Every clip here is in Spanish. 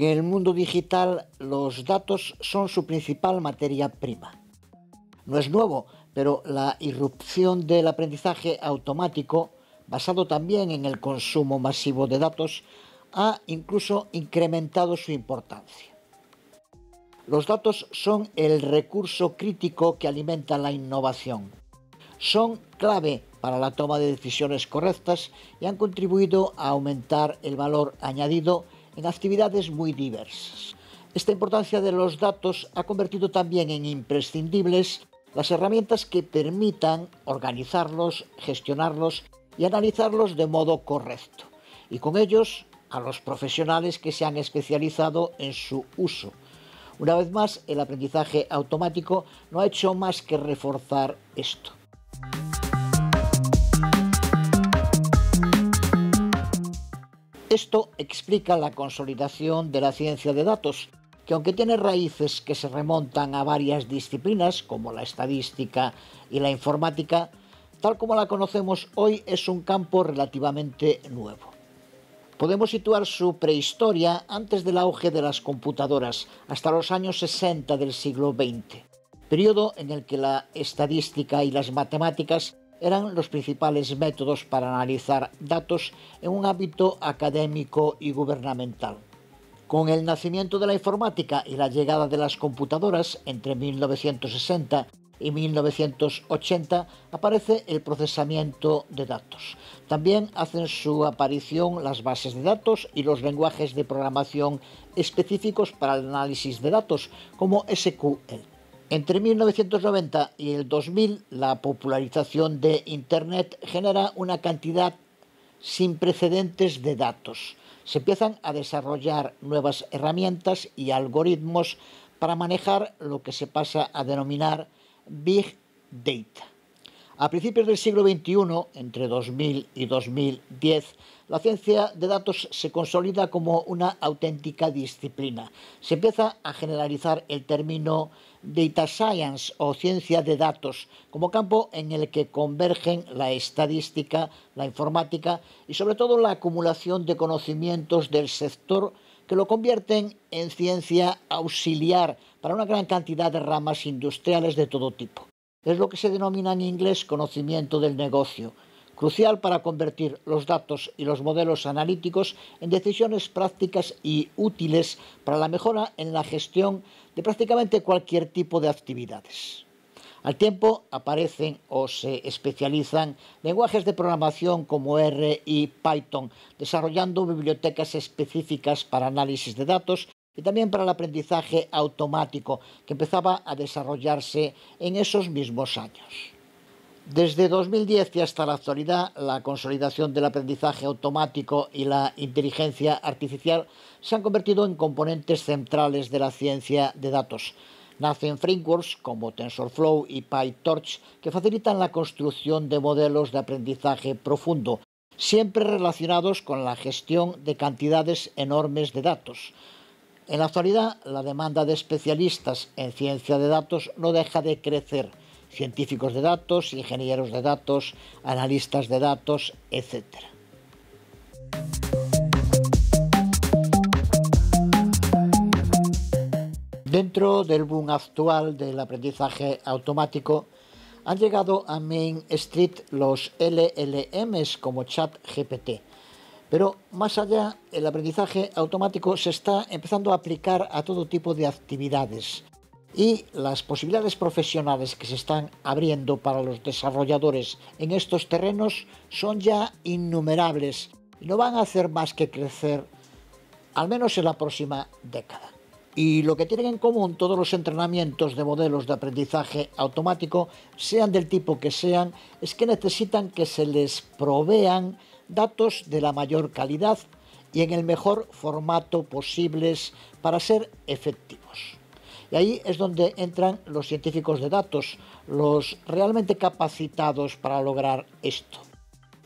En el mundo digital los datos son su principal materia prima. No es nuevo, pero la irrupción del aprendizaje automático, basado también en el consumo masivo de datos, ha incluso incrementado su importancia. Los datos son el recurso crítico que alimenta la innovación. Son clave para la toma de decisiones correctas y han contribuido a aumentar el valor añadido en actividades muy diversas. Esta importancia de los datos ha convertido también en imprescindibles las herramientas que permitan organizarlos, gestionarlos y analizarlos de modo correcto, y con ellos a los profesionales que se han especializado en su uso. Una vez más, el aprendizaje automático no ha hecho más que reforzar esto. Esto explica la consolidación de la ciencia de datos, que aunque tiene raíces que se remontan a varias disciplinas, como la estadística y la informática, tal como la conocemos hoy es un campo relativamente nuevo. Podemos situar su prehistoria antes del auge de las computadoras, hasta los años 60 del siglo XX, periodo en el que la estadística y las matemáticas eran los principales métodos para analizar datos en un ámbito académico y gubernamental. Con el nacimiento de la informática y la llegada de las computadoras entre 1960 y 1980 aparece el procesamiento de datos. También hacen su aparición las bases de datos y los lenguajes de programación específicos para el análisis de datos, como SQL. Entre 1990 y el 2000, la popularización de Internet genera una cantidad sin precedentes de datos. Se empiezan a desarrollar nuevas herramientas y algoritmos para manejar lo que se pasa a denominar Big Data. A principios del siglo XXI, entre 2000 y 2010, la ciencia de datos se consolida como una auténtica disciplina. Se empieza a generalizar el término data science o ciencia de datos como campo en el que convergen la estadística, la informática y sobre todo la acumulación de conocimientos del sector que lo convierten en ciencia auxiliar para una gran cantidad de ramas industriales de todo tipo. Es lo que se denomina en inglés conocimiento del negocio, crucial para convertir los datos y los modelos analíticos en decisiones prácticas y útiles para la mejora en la gestión de prácticamente cualquier tipo de actividades. Al tiempo aparecen o se especializan lenguajes de programación como R y Python, desarrollando bibliotecas específicas para análisis de datos y también para el aprendizaje automático que empezaba a desarrollarse en esos mismos años. Desde 2010 y hasta la actualidad, la consolidación del aprendizaje automático y la inteligencia artificial se han convertido en componentes centrales de la ciencia de datos. Nacen frameworks como TensorFlow y PyTorch que facilitan la construcción de modelos de aprendizaje profundo, siempre relacionados con la gestión de cantidades enormes de datos. En la actualidad, la demanda de especialistas en ciencia de datos no deja de crecer. Científicos de datos, ingenieros de datos, analistas de datos, etc. Dentro del boom actual del aprendizaje automático, han llegado a Main Street los LLMs como ChatGPT pero más allá, el aprendizaje automático se está empezando a aplicar a todo tipo de actividades y las posibilidades profesionales que se están abriendo para los desarrolladores en estos terrenos son ya innumerables y no van a hacer más que crecer al menos en la próxima década. Y lo que tienen en común todos los entrenamientos de modelos de aprendizaje automático, sean del tipo que sean, es que necesitan que se les provean datos de la mayor calidad y en el mejor formato posibles para ser efectivos. Y ahí es donde entran los científicos de datos, los realmente capacitados para lograr esto.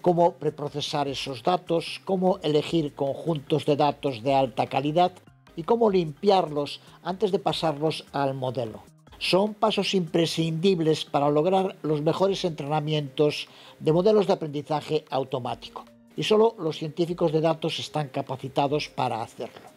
Cómo preprocesar esos datos, cómo elegir conjuntos de datos de alta calidad y cómo limpiarlos antes de pasarlos al modelo. Son pasos imprescindibles para lograr los mejores entrenamientos de modelos de aprendizaje automático y solo los científicos de datos están capacitados para hacerlo.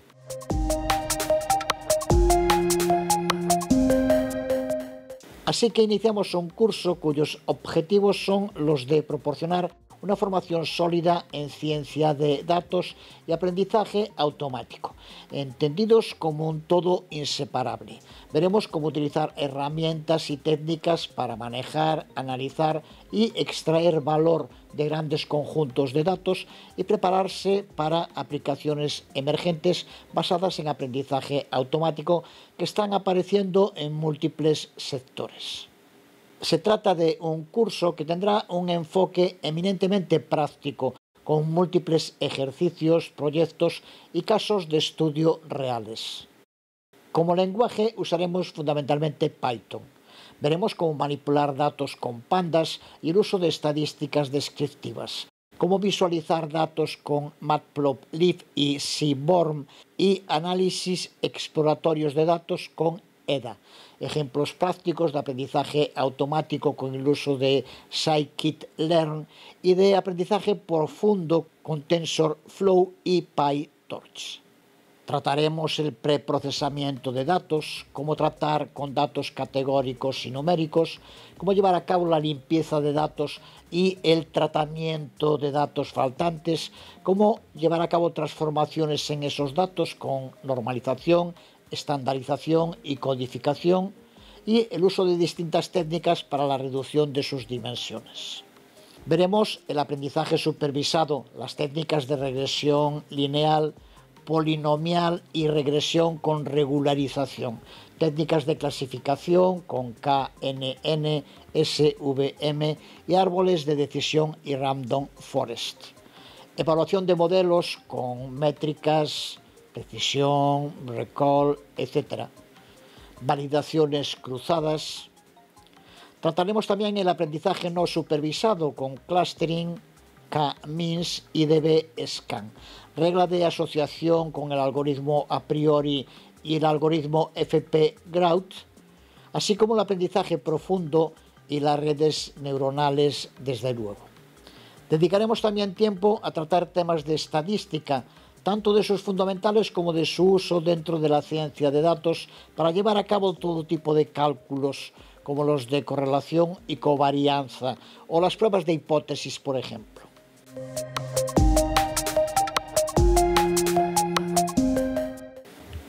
Así que iniciamos un curso cuyos objetivos son los de proporcionar una formación sólida en ciencia de datos y aprendizaje automático, entendidos como un todo inseparable. Veremos cómo utilizar herramientas y técnicas para manejar, analizar y extraer valor de grandes conjuntos de datos y prepararse para aplicaciones emergentes basadas en aprendizaje automático que están apareciendo en múltiples sectores. Se trata de un curso que tendrá un enfoque eminentemente práctico, con múltiples ejercicios, proyectos y casos de estudio reales. Como lenguaje usaremos fundamentalmente Python. Veremos cómo manipular datos con pandas y el uso de estadísticas descriptivas, cómo visualizar datos con Matplotlib y Seaborn y análisis exploratorios de datos con EDA. Ejemplos prácticos de aprendizaje automático con el uso de scikit-learn y de aprendizaje profundo con TensorFlow y PyTorch. Trataremos el preprocesamiento de datos, cómo tratar con datos categóricos y numéricos, cómo llevar a cabo la limpieza de datos y el tratamiento de datos faltantes, cómo llevar a cabo transformaciones en esos datos con normalización, estandarización y codificación y el uso de distintas técnicas para la reducción de sus dimensiones. Veremos el aprendizaje supervisado, las técnicas de regresión lineal, polinomial y regresión con regularización, técnicas de clasificación con KNN, SVM y árboles de decisión y random forest. Evaluación de modelos con métricas precisión, recall, etc. Validaciones cruzadas. Trataremos también el aprendizaje no supervisado con clustering, K-means y DB-scan. Regla de asociación con el algoritmo a priori y el algoritmo FP-Grout, así como el aprendizaje profundo y las redes neuronales desde luego. Dedicaremos también tiempo a tratar temas de estadística, tanto de sus fundamentales como de su uso dentro de la ciencia de datos para llevar a cabo todo tipo de cálculos como los de correlación y covarianza o las pruebas de hipótesis, por ejemplo.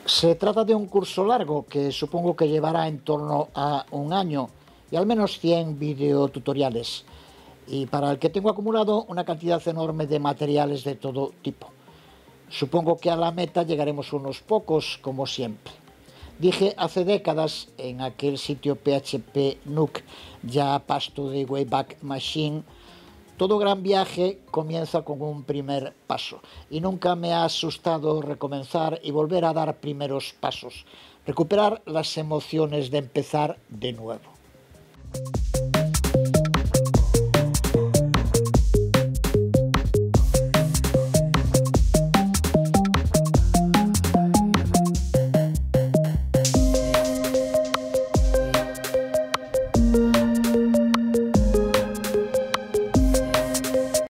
Se trata de un curso largo que supongo que llevará en torno a un año y al menos 100 videotutoriales y para el que tengo acumulado una cantidad enorme de materiales de todo tipo. Supongo que a la meta llegaremos unos pocos, como siempre. Dije hace décadas en aquel sitio PHP Nook, ya pasto de Wayback Machine, todo gran viaje comienza con un primer paso y nunca me ha asustado recomenzar y volver a dar primeros pasos, recuperar las emociones de empezar de nuevo.